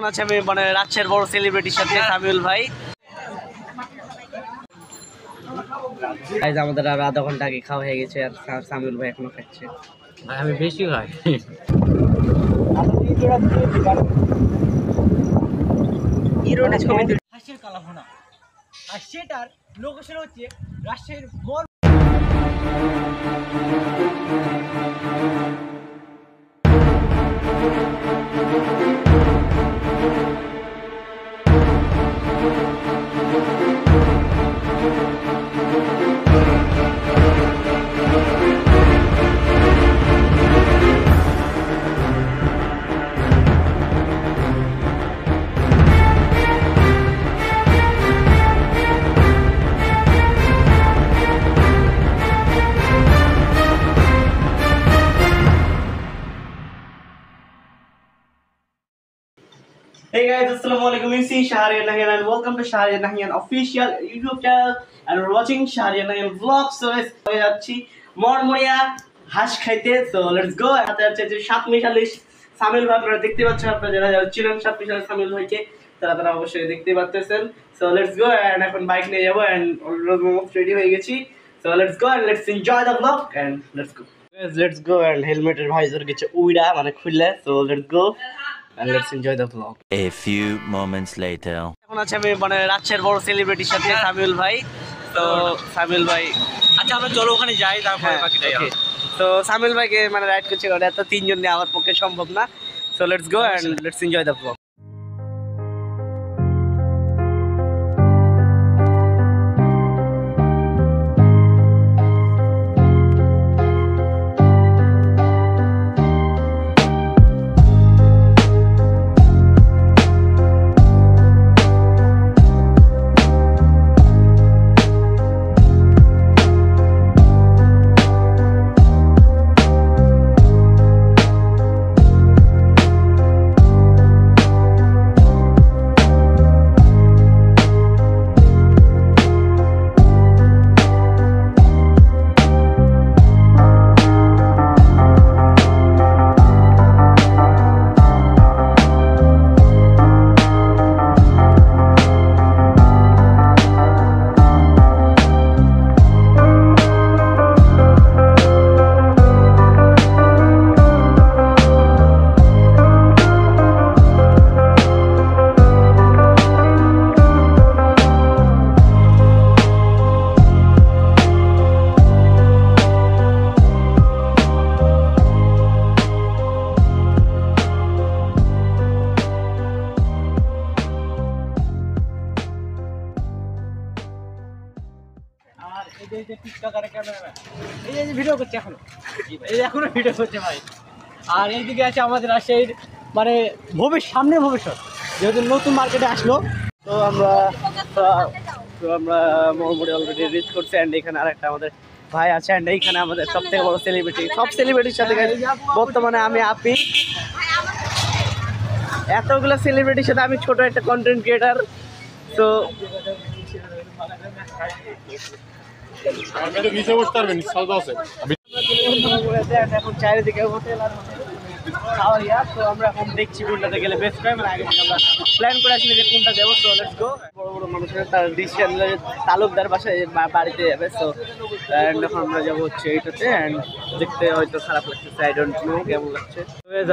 এখন আছে? আমি মানে রাজশাহীর বড় সেলিব্রিটির সাথে সামিউল ভাই। গাইজ আমাদের আর আধা ঘণ্টা আগে খাওয়া হয়ে গেছে আর সামিউল ভাই এখনও খাচ্ছে। ভাই আমি বেশি খাই। হাসির কালাভোনা। আর সেটার লোকেশন হচ্ছে রাজশাহীর Hey guys, assalamu alaikum. It's me Shahriyan Nahian and welcome to Shahriyan Nahian official YouTube channel. And we're watching Shahriyan Nahian vlog. So let's go যাচ্ছি মরমরিয়া হাঁস খাইতে। সো লেটস গো হাতে আছে যে সাত মিশালি সামিল ভাই আপনারা দেখতে পাচ্ছেন। আপনারা যারা যারা সাত মিশালি সামিল ভাইকে তারা তারা অবশ্যই দেখতে পাচ্ছেন সো লেটস গো এন্ড এখন বাইক নিয়ে যাব এন্ড অলমোস্ট রেডি হয়ে গেছি। So let's go and let's enjoy the blog and let's go let's go and হেলমেটের visor গেছে উইড়া মানে খুললে। So let's go and let's enjoy the vlog. A few moments later. এখন আছে আমি মানে রাজশাহীর বড় সেলিব্রিটির সাথে সামিউল ভাই তো সামিউল ভাই আচ্ছা আমরা চলো ওখানে যাই তারপরে বাকিটা বাকিটাই okay. তো সামিউল ভাইকে মানে রাইড করছে এত তিনজন নিয়ে আমার পক্ষে সম্ভব না so let's go and let's enjoy the blog এই যে ভিডিও করছে এখনও। এই এখনও ভিডিও করছে ভাই। আর এইদিকে আছে আমাদের রাজশাহীর মানে ভবিষ্যৎ, সামনে ভবিষ্যৎ, যেহেতু নতুন মার্কেটে আসলো। তো আমরা তো আমরা মোটামুটি অলরেডি রিচ করছি অ্যান্ড এখানে আরেকটা আমাদের ভাই আছে অ্যান্ড এইখানে আমাদের সব থেকে বড় সেলিব্রিটি সব সেলিব্রিটির সাথে বর্তমানে আমি আপি। এতগুলো সেলিব্রিটির সাথে আমি ছোট একটা কন্টেন্ট ক্রিয়েটার তো এখন চারিদিকে হোটেল আর খাওয়া তো আমরা এখন দেখছি কোনটাতে গেলে বেস্ট হয় মানে আগে আমরা প্ল্যান করে আসলে যে কোনটা যাব তো লেটস গো বড় বড় মানুষের তার ডিসিশন তালুকদার বাসায় বাড়িতে যাবে তো অ্যান্ড এখন আমরা যাব হচ্ছে এইটাতে অ্যান্ড দেখতে হয়তো খারাপ লাগতেছে আই ডোন্ট নো কেমন লাগছে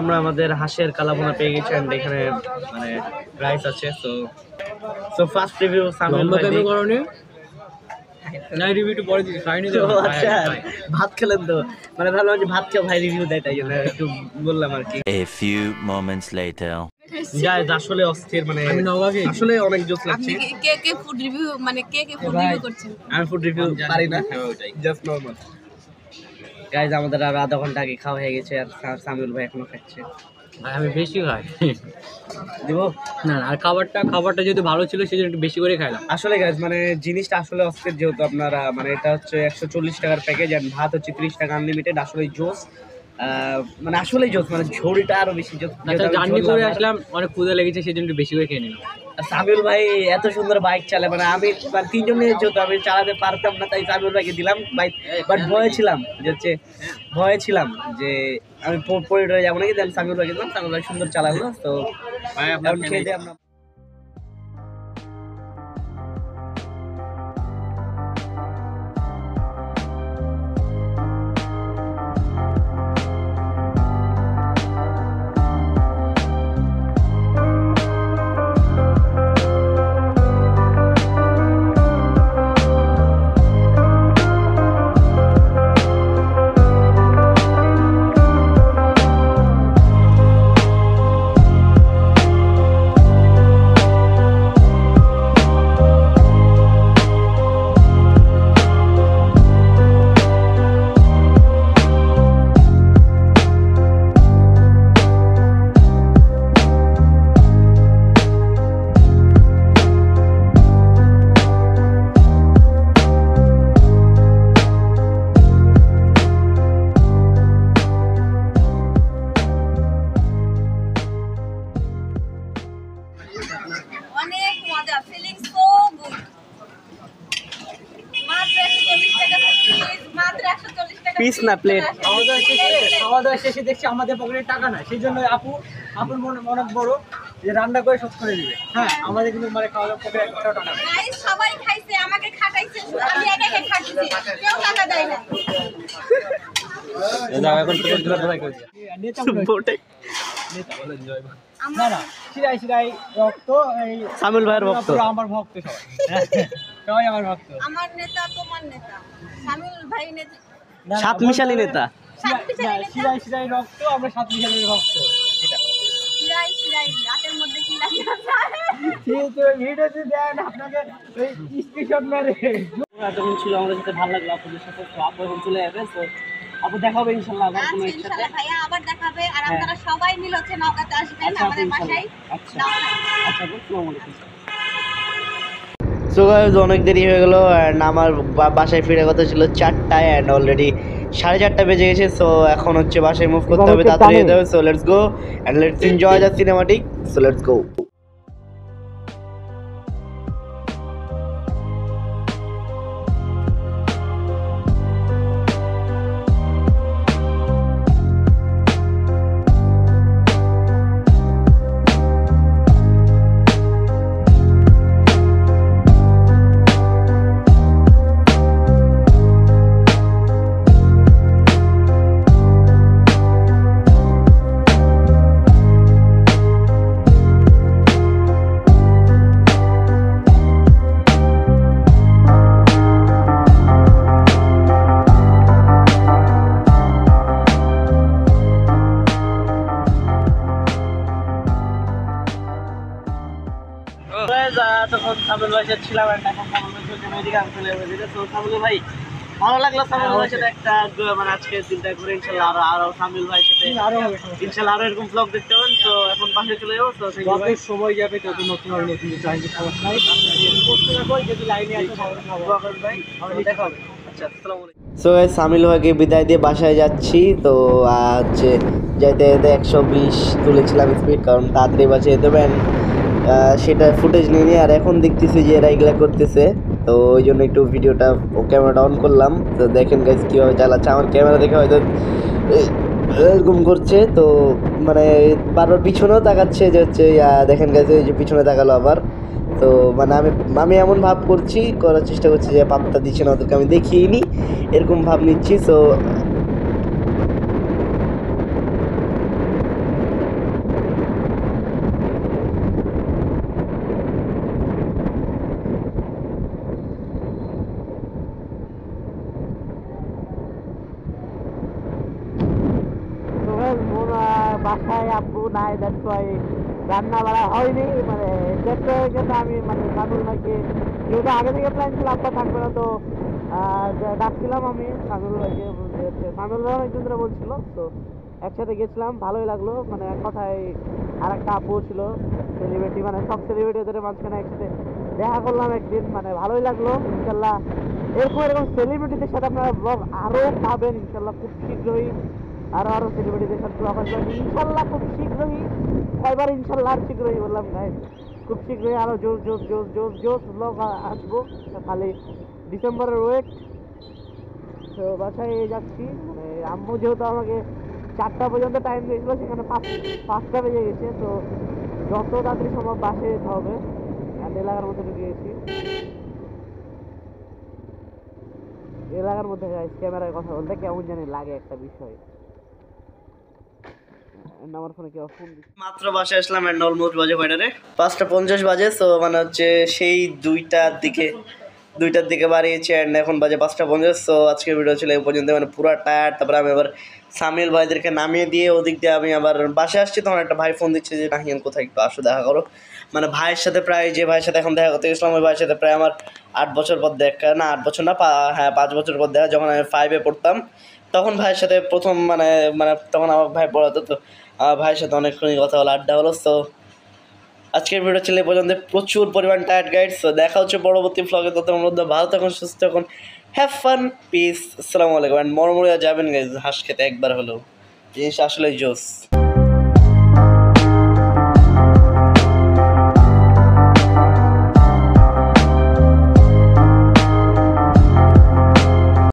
আমরা আমাদের হাঁসের কালাবোনা পেয়ে গেছি অ্যান্ড এখানে মানে রাইস আছে তো সো ফার্স্ট রিভিউ সামিল লম্বা ভাই টাইমে দিই। করনি না রিভিউ একটু পরে দিচ্ছি খাইনি তো। আচ্ছা ভাত খেলেন তো। মানে যে ভাত খেয়ে ভাই রিভিউ দেয় তাই জন্য একটু বললাম আর কি। A few moments later. Guys আসলে অস্থির মানে আমি আসলে অনেক জোস লাগছে। আপনি কে- কে ফুড রিভিউ মানে কে কে ফুড রিভিউ করছেন? আমি ফুড রিভিউ পারি না জাস্ট নরমাল গাইজ আমাদের আর আধা ঘণ্টা আগে খাওয়া হয়ে গেছে আর সামিউল ভাই এখনও খাচ্ছে। আমি বেশি খাই। দিব? না আর খাবারটা খাবারটা যেহেতু ভালো ছিল সেই জন্য একটু বেশি করে খাইলাম। আসলে গাছ মানে জিনিসটা আসলে অস্থির যেহেতু আপনারা মানে এটা হচ্ছে একশো চল্লিশ টাকার প্যাকেজ আর ভাত হচ্ছে ত্রিশ টাকা আনলিমিটেড আসলে জোস। আহ, মানে আসলেই জোস মানে ঝোলটা আরও বেশি জোস। জার্নি করে আসলাম অনেক ক্ষুদা লেগেছে সেই জন্য একটু বেশি করে খেয়ে নিলাম। সামিউল ভাই এত সুন্দর বাইক চালায় মানে আমি মানে জন্য যেহেতু আমি চালাতে পারতাম না তাই সামিউল ভাইকে দিলাম বাইক বাট ভয়ে ছিলাম যে হচ্ছে ভয়ে ছিলাম যে আমি পরে যাব নাকি দেন সামিউল ভাইকে দিলাম সামিউল ভাই সুন্দর চালাবো তো এখন খেয়ে আমরা না, plate? খাওয়া দাওয়া শেষে খাওয়া দাওয়া শেষে দেখছি আমাদের পকেটে টাকা নাই। সেই জন্য আপু আপুর মনে অনেক বড় যে রান্না করে শোধ করে দিবে। হ্যাঁ আমাদের কিন্তু মানে খাওয়া দাওয়া পকেটে একটা টাকা নেই। Guys, সবাই খাইছে আমাকে খাটাইছে আমি একা একা খাচ্ছি কেউ টাকা দেয় না এখন নেতা হয়। ওটাই। না না সিরাই সিরাই রক্ত এই সামিউল ভাইয়ের ভক্ত। আমার ভক্ত সবাই। সবাই আমার ভক্ত। আমার নেতা তোমার নেতা। শামিল ভাই নেতা। সাত মিশালি নেতা মিশালি? সিরাই সিরাই রক্ত আমরা সাত মিশালির ভক্ত এটা শিরাই শিরাই রাতের মধ্যে কি লাগে ভিডিওতে দেন আপনাকে ওই স্ক্রিনশট মেরে এতক্ষণ ছিল আমাদের সাথে ভালো লাগল আপনাদের সাথে তো আপু এখন চলে যাবে তো আপু দেখা হবে ইনশাল্লাহ আবার কোনো আচ্ছা ইনশাআল্লাহ ভাইয়া আবার দেখাবে আর হ্যাঁ। আপনারা সবাই মিলে হচ্ছে নওগাঁতে আসবেন আচ্ছা, আমাদের ইনশাআল্লাহ। বাসায় আচ্ছা। আচ্ছা আসসালামু আলাইকুম সো গাইজ অনেক দেরি হয়ে গেলো অ্যান্ড আমার বাসায় ফিরে কথা ছিল চারটায় অ্যান্ড অলরেডি সাড়ে চারটা বেজে গেছে সো এখন হচ্ছে বাসায় মুভ করতে হবে তাড়াতাড়ি যেতে হবে so let's go and let's enjoy the cinematic so let's go ভাই ছিলাম আমি চলে তো ভাই ভালো লাগল সামুল ভাইয়ের সাথে একটা মানে দিনটা ঘুরে ইনশাল্লাহ আরও আরও সামিল ভাইয়ের সাথে আরও হবে ইনশাল্লাহ আরও এরকম ব্লগ দেখতে পাবেন তো এখন বাসায় চলে যাব তো সেই সময় যাবে তত নতুন আর সমস্যা যদি লাইনে আছে ভাই দেখা হবে আচ্ছা আসসালামু আলাইকুম সো সামিল ভাইকে বিদায় দিয়ে বাসায় যাচ্ছি তো আজ যাইতে যেতে একশো বিশ তুলেছিলাম স্পিড কারণ তাড়াতাড়ি বাসায় যেতে সেটা ফুটেজ নিয়ে নিয়ে আর এখন দেখতেছি যে এরা এগুলা করতেছে। তো ওই জন্য একটু ভিডিওটা, ও ক্যামেরাটা অন করলাম। তো দেখেন গাইজ কীভাবে চালাচ্ছে। আমার ক্যামেরা দেখে হয়তো এরকম করছে। তো মানে বারবার পিছনেও তাকাচ্ছে যে হচ্ছে দেখেন গেছে যে পিছনে তাকালো আবার। তো মানে আমি আমি এমন ভাব করছি, করার চেষ্টা করছি যে পাত্তা দিচ্ছে না, ওদেরকে আমি দেখিনি এরকম ভাব নিচ্ছি। সো বাসায় আব্বু নাই দ্যাটস ওয়াই রান্না বাড়া হয়নি মানে দেখতে কিন্তু আমি মানে সাদুল ভাইকে, যেহেতু আগে থেকে প্ল্যান ছিল, আব্বা থাকবে না, তো ডাকছিলাম আমি সাদুল ভাইকে, যে ভাই অনেকদিন ধরে বলছিল, তো একসাথে গেছিলাম, ভালোই লাগল মানে এক কথায় আর একটা আপু ছিল সেলিব্রিটি মানে সব সেলিব্রিটিদের মাঝখানে একসাথে দেখা করলাম একদিন মানে ভালোই লাগল, ইনশাল্লাহ। এরকম এরকম সেলিব্রিটিদের সাথে আপনারা ব্লগ আরও পাবেন, ইনশাল্লাহ, খুব শীঘ্রই। আরও আরও সেলিব্রিটি দেখার ব্লগ আসবে ইনশাল্লাহ খুব শীঘ্রই কয়বার ইনশাল্লাহ আর শীঘ্রই বললাম গাই খুব শীঘ্রই আরও জোর জোর জোর জোর জোস ব্লগ আসব। খালি ডিসেম্বরের ওয়েট তো বাসায় যাচ্ছি। মানে আম্মু যেহেতু আমাকে চারটা পর্যন্ত টাইম দিয়েছিল, সেখানে পাঁচ, পাঁচটা বেজে গেছে। তো যত তাড়াতাড়ি সম্ভব বাসে যেতে হবে। আর এলাকার মধ্যে ঢুকে গেছি। এলাকার মধ্যে ক্যামেরায় কথা বলতে কেমন জানি লাগে একটা বিষয়। আমার ফোনে কেউ ফোন মাত্র বাসে আসলাম অ্যান্ড অলমোস্ট বাজে কয়টা রে? পাঁচটা পঞ্চাশ বাজে সো মানে হচ্ছে সেই দুইটার দিকে দুইটার দিকে বাড়িয়েছি অ্যান্ড এখন বাজে পাঁচটা পঞ্চাশ সো আজকের ভিডিও ছিল এই পর্যন্ত। মানে পুরো টায়ার্ড তারপরে আমি আবার সামিল ভাইদেরকে নামিয়ে দিয়ে ওদিক দিয়ে আমি আবার বাসে আসছি, তখন একটা ভাই ফোন দিচ্ছে যে, নাহিয়ান, কোথায় একটু আসো, দেখা করো। মানে ভাইয়ের সাথে প্রায়, যে ভাইয়ের সাথে এখন দেখা করতে গেছিলাম, ওই ভাইয়ের সাথে প্রায় আমার আট বছর পর দেখা, না, আট বছর না হ্যাঁ পাঁচ বছর পর দেখা, যখন আমি ফাইভে পড়তাম, তখন ভাইয়ের সাথে প্রথম মানে মানে তখন আমার ভাই পড়াতো, তো ভাইয়ের সাথে অনেকক্ষণই কথা হলো আড্ডা হলো সো আজকের ভিডিও ছিল পর্যন্ত প্রচুর পরিমাণ টায়ার্ড গাইড সো দেখা হচ্ছে পরবর্তী ফ্লগে তত মধ্যে ভালো থাকুন, সুস্থ থাকুন হ্যাভ ফান পিস আসসালামু আলাইকুম। অ্যান্ড মরমরিয়া যাবেন গাইজ হাঁস খেতে একবার হলেও। জিনিস আসলে জোস।